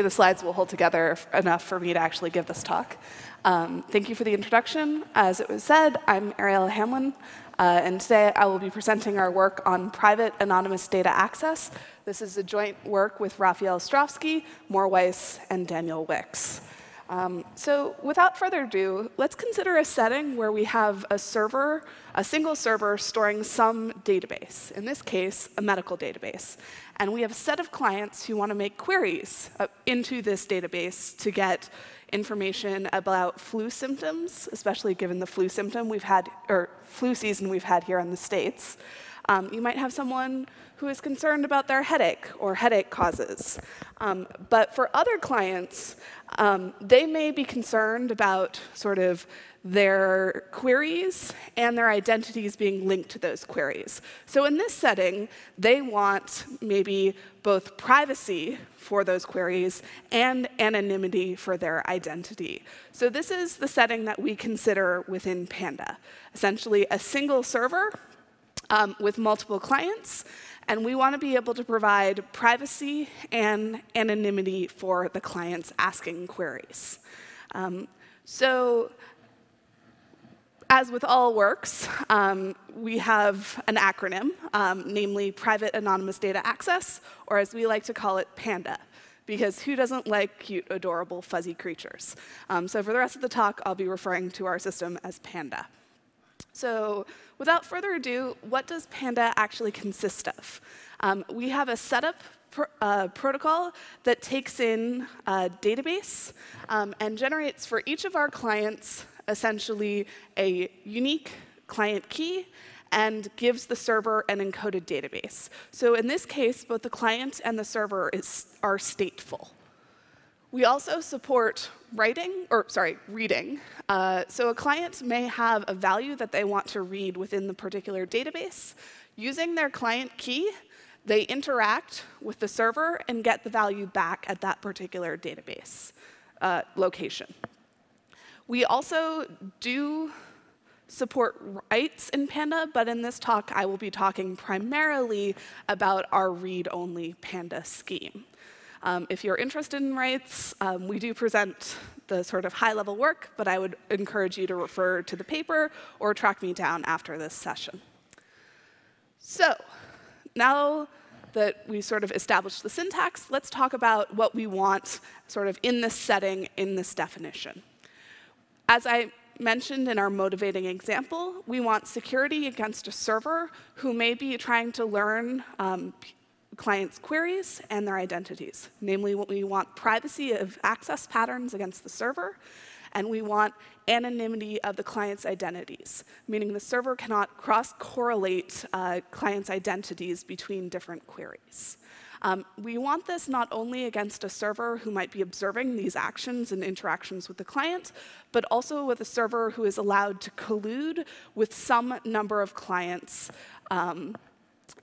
the slides will hold together enough for me to actually give this talk. Um, thank you for the introduction. As it was said, I'm Ariel Hamlin, uh, and today I will be presenting our work on private anonymous data access. This is a joint work with Rafail Ostrovsky, Mor Weiss, and Daniel Wichs. Um, so without further ado, let's consider a setting where we have a server, a single server storing some database, in this case, a medical database. And we have a set of clients who want to make queries uh, into this database to get information about flu symptoms, especially given the flu symptom we've had, or flu season we've had here in the States. Um, you might have someone who is concerned about their headache or headache causes. Um, but for other clients, um, they may be concerned about sort of their queries and their identities being linked to those queries. So in this setting, they want maybe both privacy for those queries and anonymity for their identity. So this is the setting that we consider within Panda. Essentially, a single server um, with multiple clients, and we want to be able to provide privacy and anonymity for the clients asking queries. Um, so as with all works, um, we have an acronym, um, namely Private Anonymous Data Access, or as we like to call it, PANDA because who doesn't like cute, adorable, fuzzy creatures? Um, so for the rest of the talk, I'll be referring to our system as Panda. So without further ado, what does Panda actually consist of? Um, we have a setup pr uh, protocol that takes in a database um, and generates for each of our clients essentially a unique client key and gives the server an encoded database. So in this case, both the client and the server is, are stateful. We also support writing, or sorry, reading. Uh, so a client may have a value that they want to read within the particular database. Using their client key, they interact with the server and get the value back at that particular database uh, location. We also do support writes in Panda, but in this talk I will be talking primarily about our read-only Panda scheme. Um, if you're interested in writes, um, we do present the sort of high-level work, but I would encourage you to refer to the paper or track me down after this session. So now that we sort of established the syntax, let's talk about what we want sort of in this setting, in this definition. As I mentioned in our motivating example, we want security against a server who may be trying to learn um, clients' queries and their identities. Namely, we want privacy of access patterns against the server, and we want anonymity of the client's identities, meaning the server cannot cross-correlate uh, clients' identities between different queries. Um, we want this not only against a server who might be observing these actions and interactions with the client, but also with a server who is allowed to collude with some number of clients um,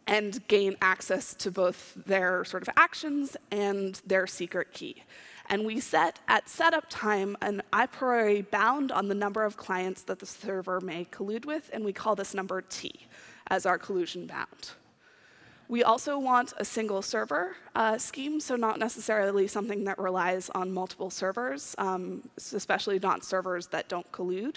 and gain access to both their sort of actions and their secret key. And we set at setup time an a priori bound on the number of clients that the server may collude with, and we call this number t as our collusion bound. We also want a single server uh, scheme, so not necessarily something that relies on multiple servers, um, especially not servers that don't collude.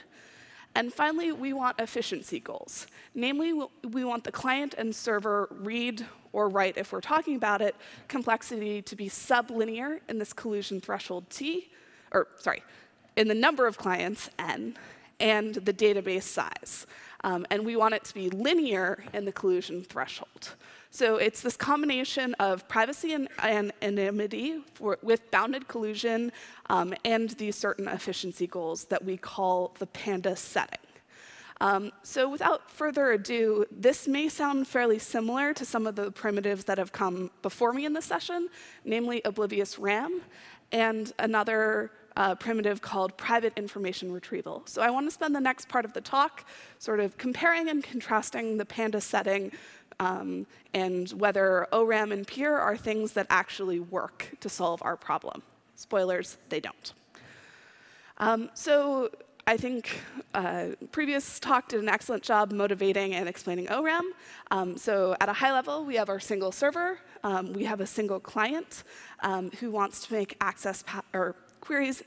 And finally, we want efficiency goals. Namely, we want the client and server read or write, if we're talking about it, complexity to be sublinear in this collusion threshold t, or sorry, in the number of clients, n, and the database size. Um, and we want it to be linear in the collusion threshold. So it's this combination of privacy and, and anonymity for, with bounded collusion um, and these certain efficiency goals that we call the PANDA setting. Um, so without further ado, this may sound fairly similar to some of the primitives that have come before me in this session, namely oblivious RAM and another uh, primitive called private information retrieval. So I want to spend the next part of the talk sort of comparing and contrasting the Panda setting um, and whether ORAM and PIR are things that actually work to solve our problem. Spoilers, they don't. Um, so I think uh, previous talk did an excellent job motivating and explaining ORAM. Um, so at a high level, we have our single server. Um, we have a single client um, who wants to make access or queries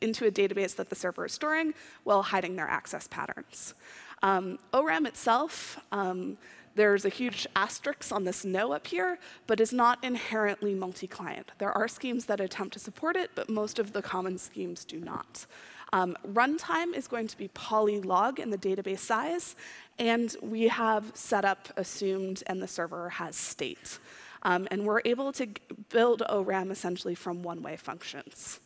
into a database that the server is storing while hiding their access patterns. Um, ORAM itself, um, there's a huge asterisk on this no up here, but is not inherently multi-client. There are schemes that attempt to support it, but most of the common schemes do not. Um, runtime is going to be polylog in the database size, and we have setup assumed and the server has state. Um, and we're able to build ORAM essentially from one-way functions.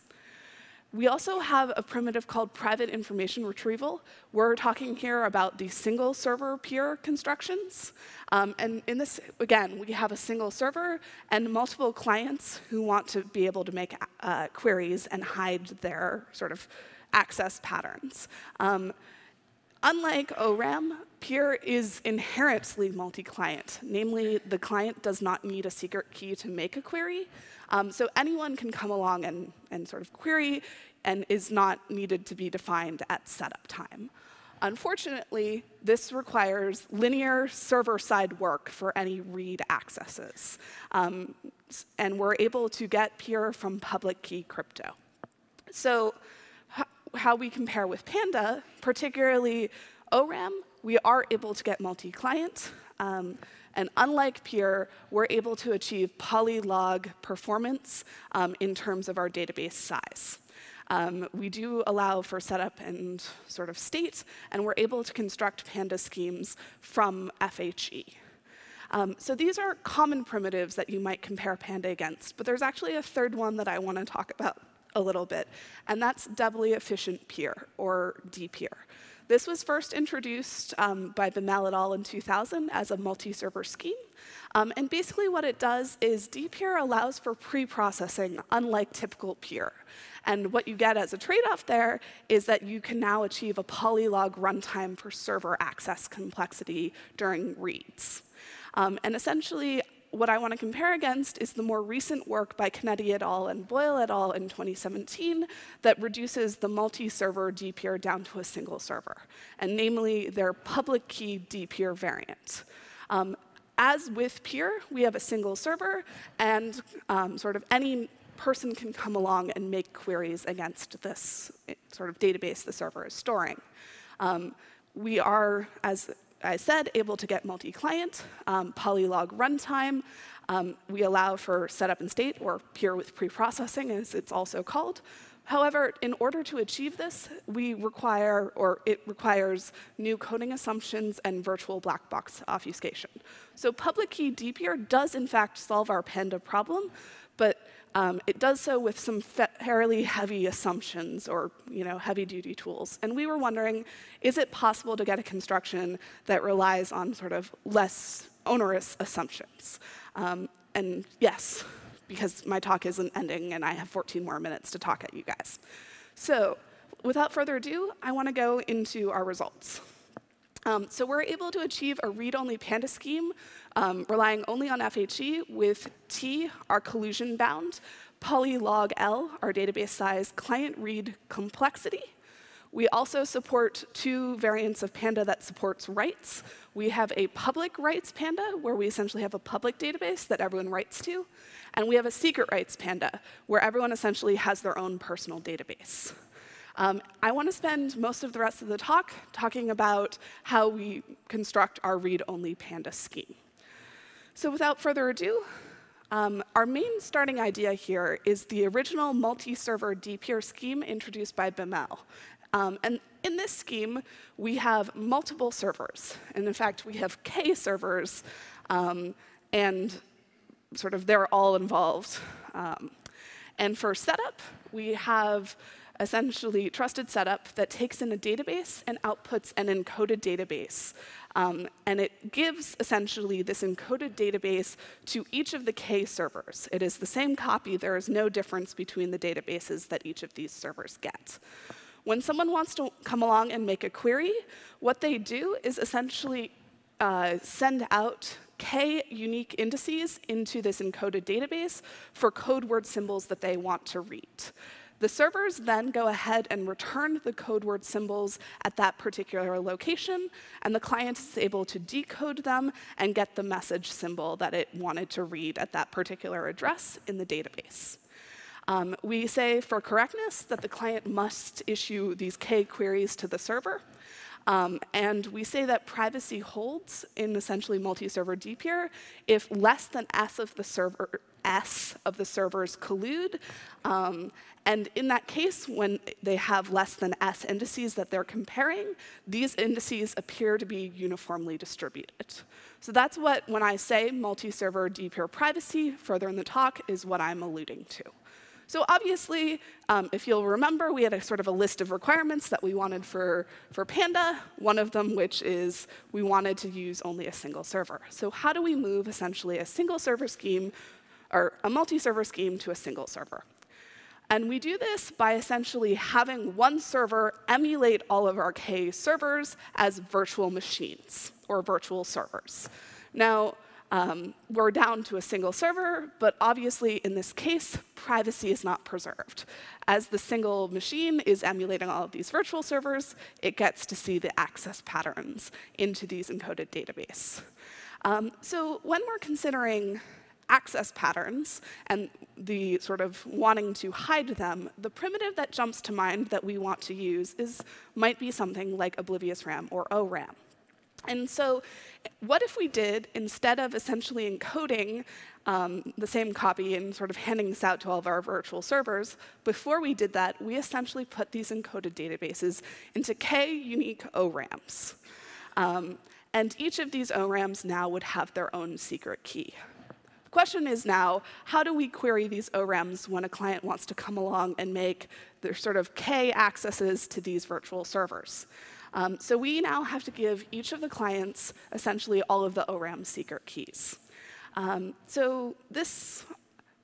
We also have a primitive called private information retrieval. We're talking here about the single server PIR constructions. Um, and in this, again, we have a single server and multiple clients who want to be able to make uh, queries and hide their sort of access patterns. Um, unlike ORAM, PIR is inherently multi-client. Namely, the client does not need a secret key to make a query. Um, so anyone can come along and, and sort of query and is not needed to be defined at setup time. Unfortunately, this requires linear server-side work for any read accesses. Um, and we're able to get PIR from public key crypto. So how we compare with Panda, particularly ORAM, we are able to get multi-client. Um, and unlike PIR, we're able to achieve polylog performance um, in terms of our database size. Um, we do allow for setup and sort of state, and we're able to construct Panda schemes from FHE. Um, so these are common primitives that you might compare Panda against, but there's actually a third one that I want to talk about a little bit, and that's doubly efficient PIR, or DPIR. This was first introduced um, by Beimel et al. in 2000 as a multi-server scheme. Um, and basically what it does is DPIR allows for pre-processing, unlike typical PIR. And what you get as a trade-off there is that you can now achieve a polylog runtime for server access complexity during reads. Um, and essentially, what I want to compare against is the more recent work by Canetti et al. and Boyle et al. in 2017 that reduces the multi-server DPIR down to a single server, and namely their public key DPIR variant. Um, as with PIR, we have a single server, and um, sort of any person can come along and make queries against this eh, sort of database the server is storing. Um, we are, as I said, able to get multi-client, um, polylog runtime. Um, we allow for setup and state, or PIR with pre-processing, as it's also called. However, in order to achieve this, we require, or it requires, new coding assumptions and virtual black box obfuscation. So public key DPIR does, in fact, solve our Panda problem, but um, it does so with some fairly heavy assumptions or you know, heavy-duty tools. And we were wondering, is it possible to get a construction that relies on sort of less onerous assumptions? Um, and yes, because my talk isn't ending and I have 14 more minutes to talk at you guys. So without further ado, I want to go into our results. Um, so we're able to achieve a read-only Panda scheme um, relying only on FHE with T, our collusion bound, polylog L, our database size, client read complexity. We also support two variants of Panda that supports writes. We have a public writes Panda, where we essentially have a public database that everyone writes to. And we have a secret writes Panda, where everyone essentially has their own personal database. Um, I want to spend most of the rest of the talk talking about how we construct our read-only Panda scheme. So without further ado, um, our main starting idea here is the original multi-server DPIR scheme introduced by Beimel. Um, and in this scheme, we have multiple servers. And in fact, we have K servers, um, and sort of they're all involved. Um, and for setup, we have essentially trusted setup that takes in a database and outputs an encoded database. Um, and it gives essentially this encoded database to each of the K servers. It is the same copy. There is no difference between the databases that each of these servers get. When someone wants to come along and make a query, what they do is essentially uh, send out K unique indices into this encoded database for code word symbols that they want to read. The servers then go ahead and return the code word symbols at that particular location, and the client is able to decode them and get the message symbol that it wanted to read at that particular address in the database. Um, we say for correctness that the client must issue these K queries to the server. Um, and we say that privacy holds in essentially multi-server DPIR if less than S of the server S of the servers collude. Um, and in that case, when they have less than S indices that they're comparing, these indices appear to be uniformly distributed. So that's what, when I say multi-server DPIR privacy, further in the talk, is what I'm alluding to. So obviously, um, if you'll remember, we had a sort of a list of requirements that we wanted for, for Panda, one of them which is we wanted to use only a single server. So how do we move essentially a single server scheme, or a multi-server scheme to a single server? And we do this by essentially having one server emulate all of our K servers as virtual machines, or virtual servers. Now, um, we're down to a single server, but obviously in this case, privacy is not preserved. As the single machine is emulating all of these virtual servers, it gets to see the access patterns into these encoded database. Um, so when we're considering access patterns and the sort of wanting to hide them, the primitive that jumps to mind that we want to use is might be something like oblivious RAM or ORAM. And so what if we did, instead of essentially encoding um, the same copy and sort of handing this out to all of our virtual servers, before we did that, we essentially put these encoded databases into k unique ORAMs. Um, and each of these ORAMs now would have their own secret key. The question is now, how do we query these ORAMs when a client wants to come along and make their sort of k accesses to these virtual servers? Um, so we now have to give each of the clients essentially all of the ORAM secret keys. Um, so this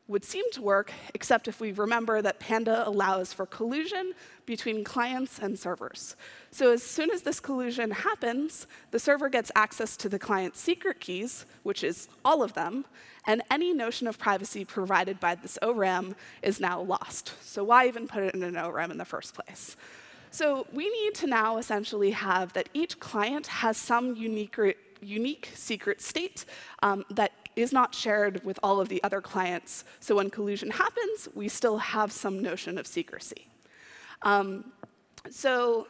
would seem to work, except if we remember that Panda allows for collusion between clients and servers. So as soon as this collusion happens, the server gets access to the client's secret keys, which is all of them, and any notion of privacy provided by this ORAM is now lost. So why even put it in an ORAM in the first place? So we need to now essentially have that each client has some unique, unique secret state um, that is not shared with all of the other clients. So when collusion happens, we still have some notion of secrecy. Um, so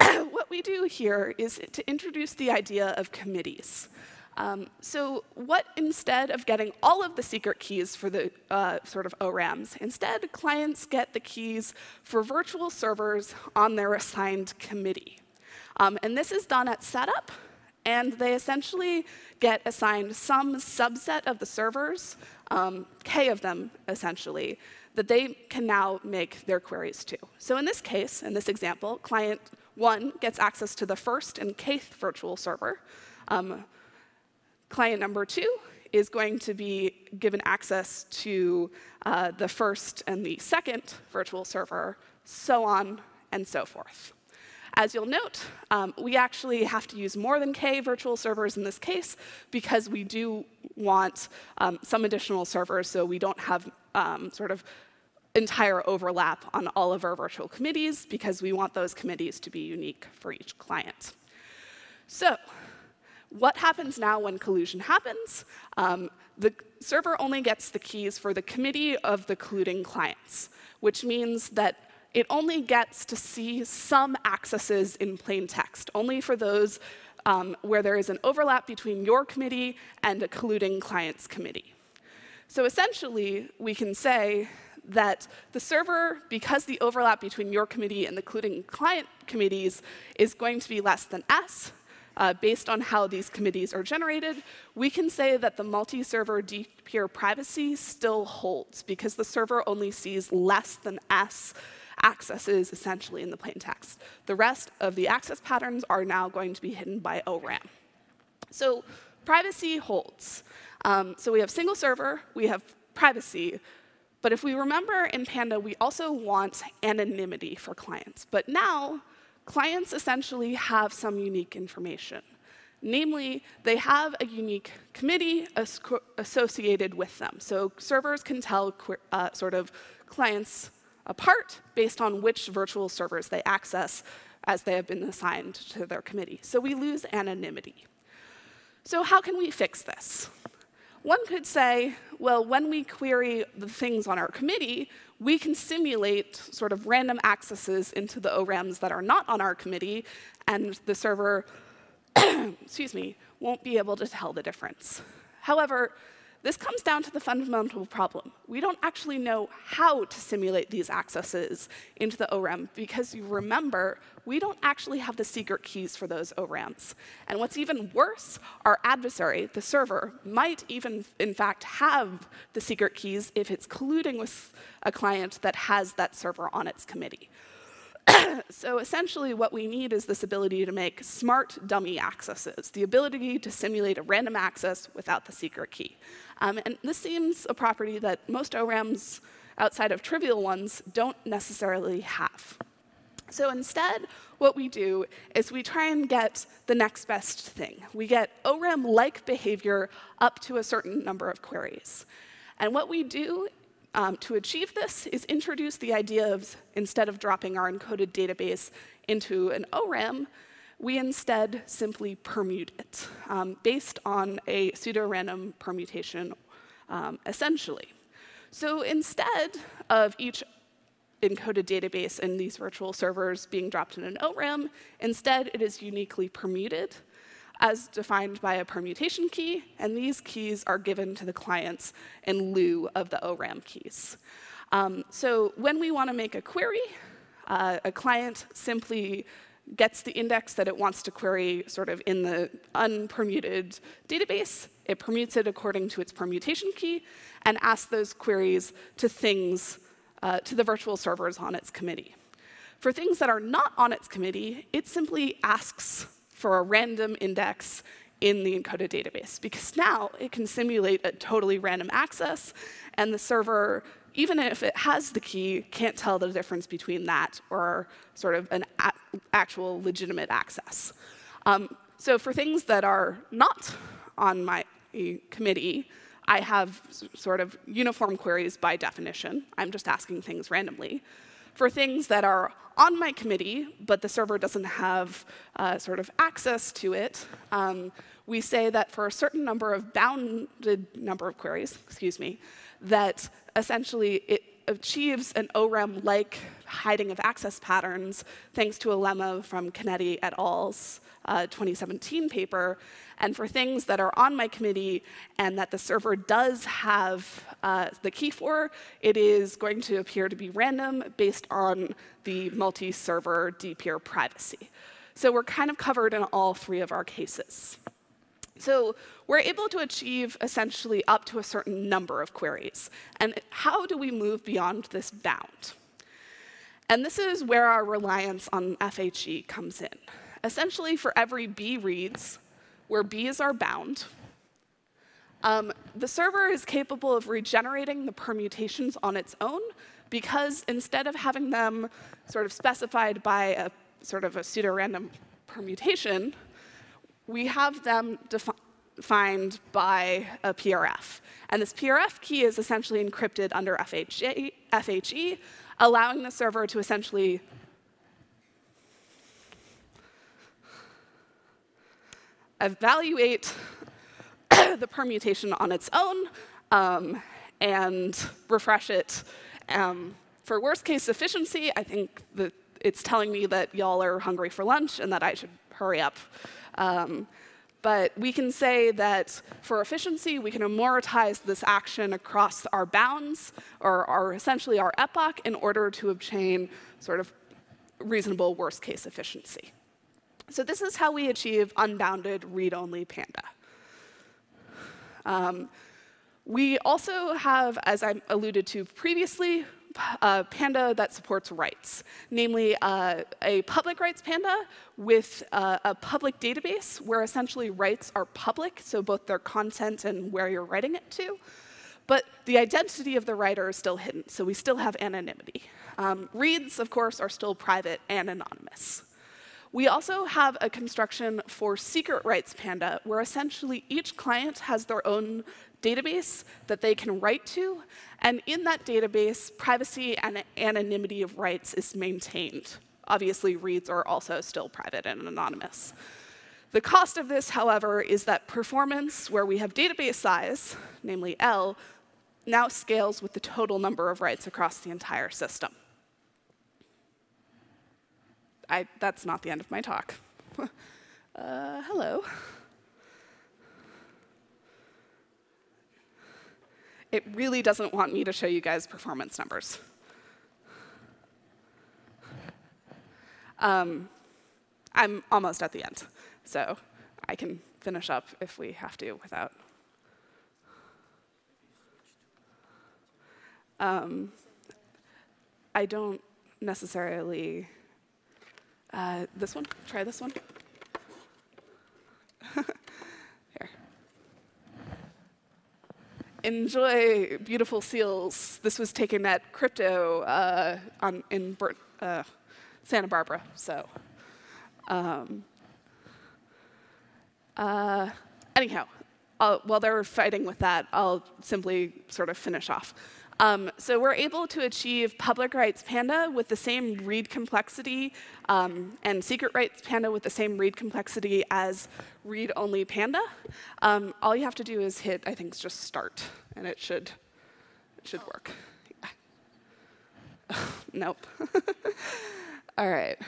what we do here is to introduce the idea of committees. Um, so what instead of getting all of the secret keys for the uh, sort of ORAMs, instead clients get the keys for virtual servers on their assigned committee. Um, and this is done at setup, and they essentially get assigned some subset of the servers, um, K of them essentially, that they can now make their queries to. So in this case, in this example, client one gets access to the first and kth virtual server. Um, Client number two is going to be given access to uh, the first and the second virtual server, so on and so forth. As you'll note, um, we actually have to use more than k virtual servers in this case because we do want um, some additional servers so we don't have um, sort of entire overlap on all of our virtual committees because we want those committees to be unique for each client. So what happens now when collusion happens? Um, the server only gets the keys for the committee of the colluding clients, which means that it only gets to see some accesses in plain text, only for those um, where there is an overlap between your committee and a colluding client's committee. So essentially, we can say that the server, because the overlap between your committee and the colluding client committees is going to be less than S, uh, based on how these committees are generated, we can say that the multi-server DPIR privacy still holds because the server only sees less than S accesses essentially in the plain text. The rest of the access patterns are now going to be hidden by ORAM. So privacy holds. Um, so we have single server, we have privacy, but if we remember in Panda, we also want anonymity for clients. But now, clients essentially have some unique information. Namely, they have a unique committee associated with them. So servers can tell uh, sort of clients apart based on which virtual servers they access as they have been assigned to their committee. So we lose anonymity. So how can we fix this? One could say, well, when we query the things on our committee, we can simulate sort of random accesses into the ORAMs that are not on our committee, and the server, excuse me, won't be able to tell the difference. However, this comes down to the fundamental problem. We don't actually know how to simulate these accesses into the ORAM because you remember, we don't actually have the secret keys for those ORAMs. And what's even worse, our adversary, the server, might even, in fact, have the secret keys if it's colluding with a client that has that server on its committee. so essentially what we need is this ability to make smart dummy accesses, the ability to simulate a random access without the secret key. Um, and this seems a property that most ORAMs outside of trivial ones don't necessarily have. So instead, what we do is we try and get the next best thing. We get ORAM-like behavior up to a certain number of queries. And what we do um, to achieve this is introduce the idea of, instead of dropping our encoded database into an ORAM, we instead simply permute it um, based on a pseudo-random permutation, um, essentially. So instead of each encoded database in these virtual servers being dropped in an ORAM, instead it is uniquely permuted as defined by a permutation key, and these keys are given to the clients in lieu of the ORAM keys. Um, so when we want to make a query, uh, a client simply gets the index that it wants to query sort of in the unpermuted database. It permutes it according to its permutation key and asks those queries to things, uh, to the virtual servers on its committee. For things that are not on its committee, it simply asks for a random index in the encoded database because now it can simulate a totally random access and the server, even if it has the key, can't tell the difference between that or sort of an actual legitimate access. Um, so for things that are not on my committee, I have sort of uniform queries by definition. I'm just asking things randomly for things that are on my committee, but the server doesn't have uh, sort of access to it, um, we say that for a certain number of bounded number of queries, excuse me, that essentially it achieves an ORAM-like hiding of access patterns thanks to a lemma from Canetti et al.'s uh, 2017 paper. And for things that are on my committee and that the server does have uh, the key for, it is going to appear to be random based on the multi-server DPIR privacy. So we're kind of covered in all three of our cases. So we're able to achieve essentially up to a certain number of queries. And how do we move beyond this bound? And this is where our reliance on FHE comes in. Essentially, for every B reads, where B is our bound, um, the server is capable of regenerating the permutations on its own because instead of having them sort of specified by a sort of a pseudo-random permutation, we have them defined by a PRF. And this PRF key is essentially encrypted under FHE, FHE allowing the server to essentially evaluate the permutation on its own um, and refresh it. Um, for worst case efficiency, I think that it's telling me that y'all are hungry for lunch and that I should hurry up. Um, but we can say that for efficiency, we can amortize this action across our bounds, or our, essentially our epoch, in order to obtain sort of reasonable worst case efficiency. So this is how we achieve unbounded read-only Panda. Um, we also have, as I alluded to previously, Panda that supports writes, namely uh, a public writes Panda with uh, a public database where essentially writes are public, so both their content and where you're writing it to. But the identity of the writer is still hidden, so we still have anonymity. Um, reads, of course, are still private and anonymous. We also have a construction for secret writes Panda, where essentially each client has their own database that they can write to, and in that database, privacy and anonymity of writes is maintained. Obviously, reads are also still private and anonymous. The cost of this, however, is that performance, where we have database size, namely L, now scales with the total number of writes across the entire system. I, that's not the end of my talk. uh, hello. It really doesn't want me to show you guys performance numbers. Um, I'm almost at the end, so I can finish up if we have to without. Um, I don't necessarily uh, this one, try this one. Enjoy beautiful seals. This was taken at Crypto uh, on, in uh, Santa Barbara, so. Um, uh, anyhow, I'll, while they're fighting with that, I'll simply sort of finish off. Um, so we're able to achieve public writes Panda with the same read complexity um, and secret writes Panda with the same read complexity as read-only Panda. Um, all you have to do is hit, I think, just start, and it should, it should work. Yeah. nope. all right.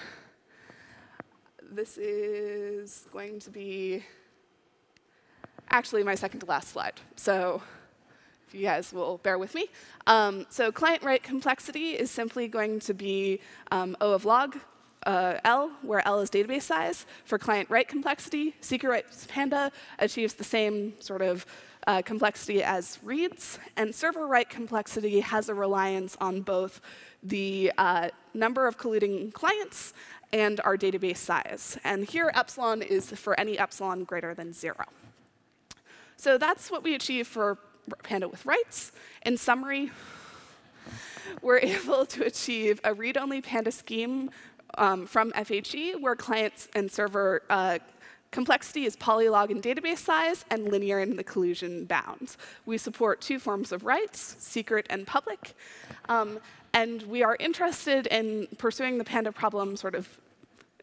This is going to be actually my second to last slide. So if you guys will bear with me. Um, so client write complexity is simply going to be um, O of log uh, L, where L is database size. For client write complexity, secret write Panda achieves the same sort of uh, complexity as reads, and server write complexity has a reliance on both the uh, number of colluding clients and our database size. And here epsilon is for any epsilon greater than zero. So that's what we achieve for Panda with writes. In summary, we're able to achieve a read-only Panda scheme um, from FHE where clients and server uh, complexity is polylog in database size and linear in the collusion bounds. We support two forms of writes, secret and public. Um, and we are interested in pursuing the Panda problem sort of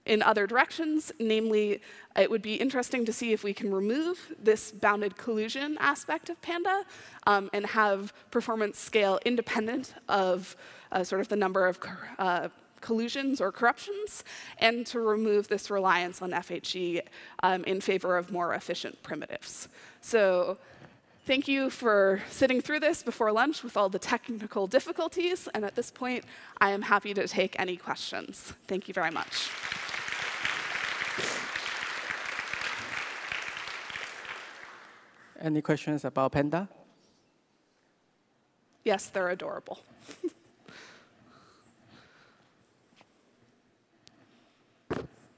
in other directions. Namely, it would be interesting to see if we can remove this bounded collusion aspect of Panda um, and have performance scale independent of uh, sort of the number of uh, collusions or corruptions, and to remove this reliance on FHE um, in favor of more efficient primitives. So thank you for sitting through this before lunch with all the technical difficulties. And at this point, I am happy to take any questions. Thank you very much. Any questions about Panda? Yes, they're adorable.